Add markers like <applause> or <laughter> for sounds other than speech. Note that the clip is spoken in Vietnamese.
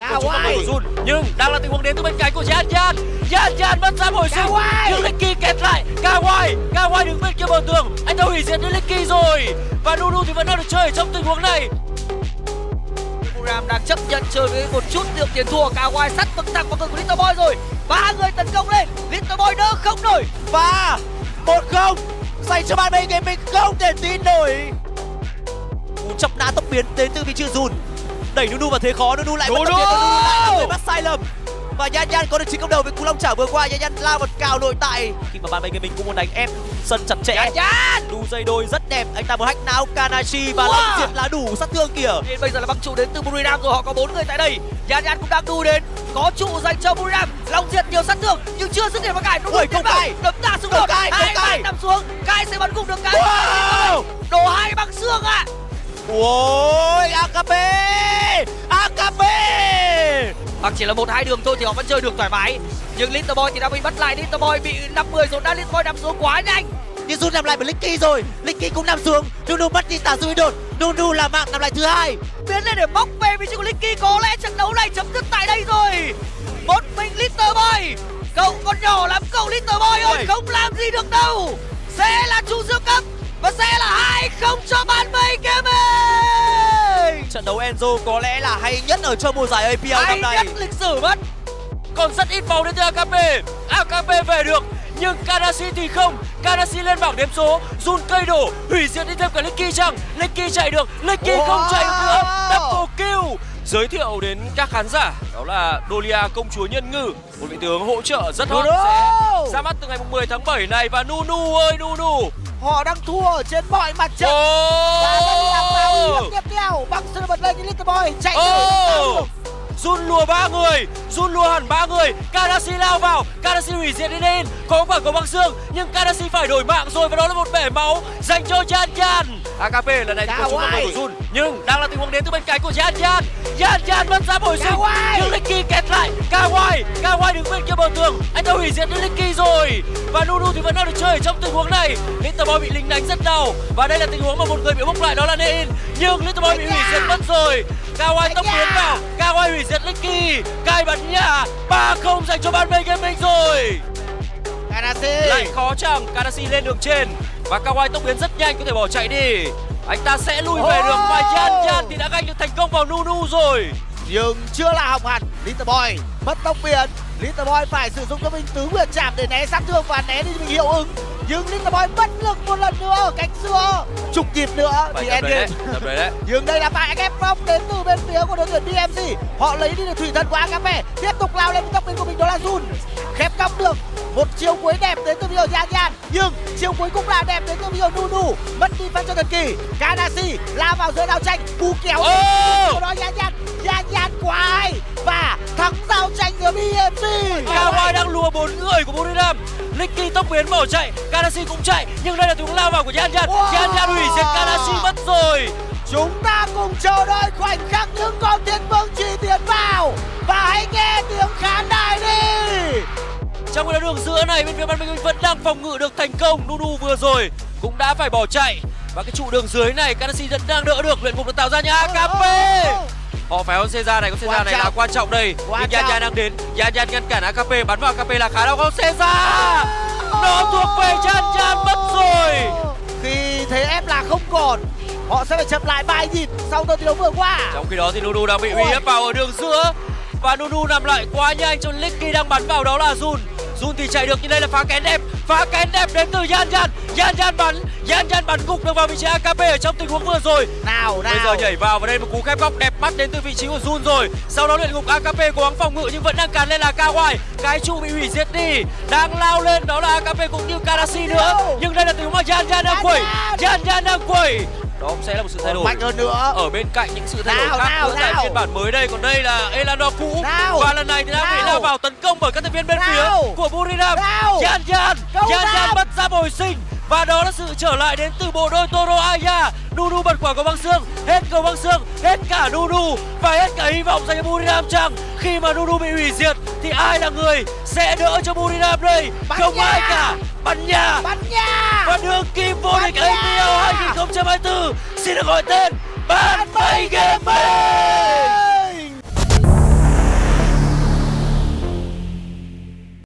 Jun nhưng đang là tình huống đến từ bên cạnh của Yan Yan Yan Yan mất ra bồi sinh nhưng Licky kẹt lại. Kawhi Kawhi đứng bên kia bờ tường. Anh ta hủy diệt đến Licky rồi. Và Nunu thì vẫn đang được chơi trong tình huống này. Ram đang chấp nhận chơi với một chút lượng tiền thua. Kawhi sắt vững thẳng vào ngực của Little Boy rồi. Ba người tấn công lên. Little Boy đỡ không nổi. Và một không. Dành cho bạn mình mình không thể tin nổi. Cú chọc đá tốc biến đến từ vị trí dùn đẩy Nunu vào thế khó. Nunu lại mất Nunu! lại là người bắt sai lầm. Và Yan Yan có được chiến công đầu với cú long trả vừa qua. Yan Yan lao vào cào nội tại. Khi mà bạn mình mình cũng muốn đánh ép sân chặt chẽ. Yan Yan đu dây đôi rất đẹp. Anh ta muốn hack não Kanashi và wow. long diệt là đủ sát thương kìa. Nên bây giờ là băng trụ đến từ Buridam rồi. Họ có bốn người tại đây. Yan Yan cũng đang đu đến. Có trụ dành cho Buridam long diệt nhiều sát thương nhưng chưa dứt điểm vào cải. Ui, không cài đấm ta xuống một hai hai nằm xuống. Cai sẽ bắn cùng được cái wow. đổ hai băng xương ạ. À. Ôi AKP Hoặc chỉ là một hai đường thôi thì họ vẫn chơi được thoải mái. Nhưng Little Boy thì đã bị bắt lại. Little Boy bị 50 rồi đã. Little Boy nằm xuống quá nhanh. Nhưng Jun nằm lại với Licky rồi. Licky cũng nằm xuống. Nunu mất đi tả duy đột. Nunu là mạng nằm lại thứ hai. Biến lên để móc về vị trí của Licky. Có lẽ trận đấu này chấm dứt tại đây rồi. Một mình Little Boy. Cậu còn nhỏ lắm. Cậu Little Boy ơi Không làm gì được đâu. Sẽ là chủ siêu cấp và sẽ là hai không cho bạn Gaming trận đấu Enzo có lẽ là hay nhất ở trong mùa giải APL hay năm nay. hay nhất lịch sử mất. Còn rất ít bóng đến từ AKP AKP về được nhưng Kadashi thì không. Kadashi lên bảng đếm số run cây đổ hủy diệt đi thêm cả Licky chăng? Licky chạy được Licky wow. không chạy được nữa. Double kill. Giới thiệu đến các khán giả đó là Dolia công chúa nhân ngư. Một vị tướng hỗ trợ rất hot sẽ ra mắt từ ngày 10 tháng 7 này. Và Nunu ơi Nunu. Họ đang thua ở trên mọi mặt trận. Oh. và tiếp theo băng sự bật lên như Little Boy chạy oh. Jun lùa ba người Jun lùa hẳn ba người. Kadashi lao vào Kadashi hủy diệt đi lên Có quả cầu băng xương Nhưng Kadashi phải đổi mạng rồi Và đó là một bể máu dành cho Yan Yan AKP lần này không trúng của Jun Nhưng đang là tình huống đến từ bên cạnh của Yan Yan Yan Yan mất ra bồi sinh Nhưng Licky kẹt lại. Kawhi Kawhi đứng bên kia bờ tường. Anh ta hủy diệt đến Licky rồi. Và Nunu thì vẫn đang được chơi trong tình huống này. Little Boy bị lính đánh rất đau. Và đây là tình huống mà một người bị bốc lại đó là Nein Nhưng Little Boy bị hủy diệt mất rồi. Kawhi tốc biến vào. Kawhi hủy diệt Licky Cai bắn nhà 3-0 dành cho ban Gaming rồi. Kadashi Lại khó chẳng Kadashi lên đường trên. Và Kawhi tốc biến rất nhanh có thể bỏ chạy đi. Anh ta sẽ lui về được Và Yan Yan thì đã ganh được thành công vào Nunu rồi. Nhưng chưa là hỏng hẳn. Little Boy mất tốc biến. Little Boy phải sử dụng cho mình tứ nguyệt chạm để né sát thương và né đi mình hiệu ứng nhưng Little Boy bất lực một lần nữa ở cánh xưa chục nhịp nữa Phải thì Endgame <laughs> nhưng đây là anh em phong đến từ bên phía của đội tuyển DMC họ lấy đi được thủy thần của Agape tiếp tục lao lên tốc biến của mình đó là Jun. Khép cong được một chiều cuối đẹp đến từ video Yan Yan nhưng chiều cuối cũng là đẹp đến từ video Nunu mất đi phân cho thần kỳ. Kanashi lao vào giữa đào tranh cú kéo oh! của đó Yan Yan Yan Yan quá hay và thắng giao tranh giữa BMC Kawhi đang lùa bốn người của Buridam Licky tốc biến bỏ chạy Kanashi cũng chạy nhưng đây là tiếng lao vào của Yan Yan. Wow. Yan Yan hủy diệt Kanashi mất rồi. Chúng ta cùng chờ đợi khoảnh khắc những con thiên vương chỉ tiến vào. Và hãy nghe tiếng khán đài đi. Trong cái đường giữa này bên phía ban Minh vẫn đang phòng ngự được thành công. Nunu vừa rồi cũng đã phải bỏ chạy. Và cái trụ đường dưới này Kanashi vẫn đang đỡ được. Luyện ngục được tạo ra nha AKP họ phải hơn Ceza này có Ceza này là quan trọng đây. Nhưng Yan Yan đang đến Yan Yan ngăn cản AKP bắn vào AKP là khá đau không Ceza nó thuộc về Yan Yan mất rồi. Khi thế ép là không còn họ sẽ phải chậm lại vài nhịp sau trận đấu vừa qua. Trong khi đó thì Nunu đang bị uy hiếp vào ở đường giữa. Và Nunu nằm lại quá nhanh cho Licky đang bắn vào đó là Jun Jun thì chạy được nhưng đây là phá kén đẹp. Phá kén đẹp đến từ Yan Yan. Yan Yan bắn Yan Yan bắn gục được vào vị trí AKP ở trong tình huống vừa rồi. Nào nào. bây giờ nhảy vào và đây một cú khép góc đẹp mắt đến từ vị trí của Jun rồi. Sau đó luyện ngục AKP cố gắng phòng ngự nhưng vẫn đang càn lên là Kawhi. Cái trụ bị hủy diệt đi. Đang lao lên đó là AKP cũng như Karashi nữa. Nhưng đây là tình huống mà Yan Yan đang quẩy. Yan Yan đang quẩy đó cũng sẽ là một sự thay đổi. mạnh hơn nữa. Ở bên cạnh những sự thay đổi nào, khác nào, nữa tại phiên bản mới đây còn đây là Elandor cũ. Nào, và lần này thì đã bị lao vào tấn công bởi các thành viên bên nào, phía của Buridam Yan Yan Yan Yan ra bồi sinh. Và đó là sự trở lại đến từ bộ đôi Toro Aya. Nunu bật quả cầu băng xương. Hết cầu băng xương hết cả Nunu. Và hết cả hy vọng dành cho Buridam chăng? Khi mà Nunu bị hủy diệt thì ai là người sẽ đỡ cho Buridam đây? Bắn không nhà. ai cả. Bắn nhà bắn nha! Và đường kim vô địch APL 2024 xin được gọi tên Ban Bay Gaming